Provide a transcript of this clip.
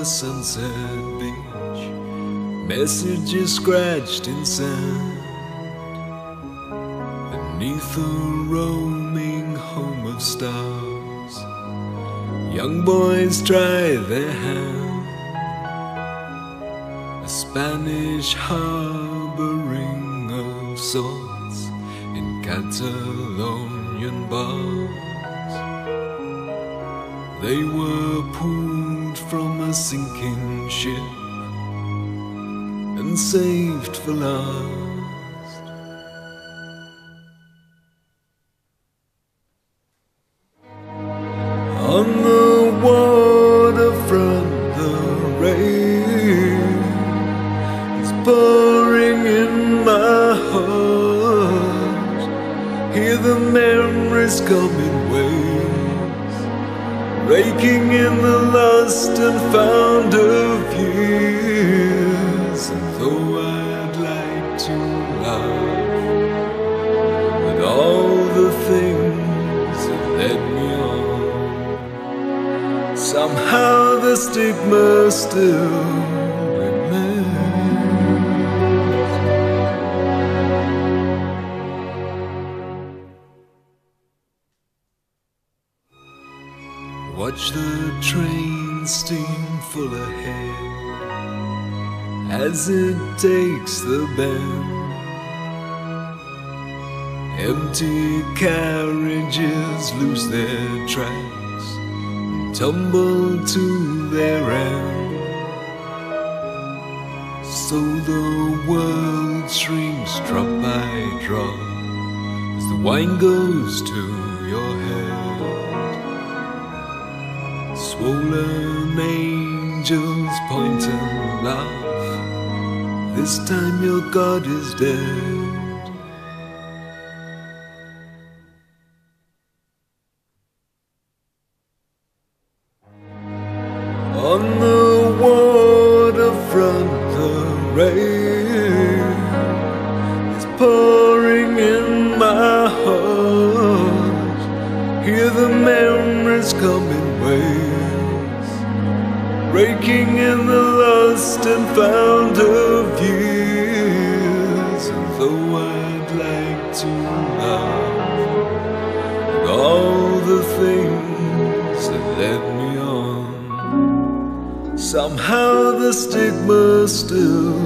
a sunset beach, messages scratched in sand. Beneath a roaming home of stars, young boys try their hand. A Spanish harboring of sorts in Catalonian bars. They were pulled from a sinking ship and saved for last. On the the rain pouring in my heart. Hear the memories come in waves, raking in the lost and found of years. And though I'd like to laugh at all the things that led me on. Somehow the stigma still Watch the train steam full ahead as it takes the bend. Empty carriages lose their tracks and tumble to their end. So the world shrinks drop by drop as the wine goes to your head. Swollen angels point and laugh. This time your God is dead. On the waterfront, the rain is pouring in Hear the memories come in waves, raking in the lost and found of years. And though I'd like to at all the things that led me on. Somehow the stigma still